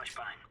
flashbang.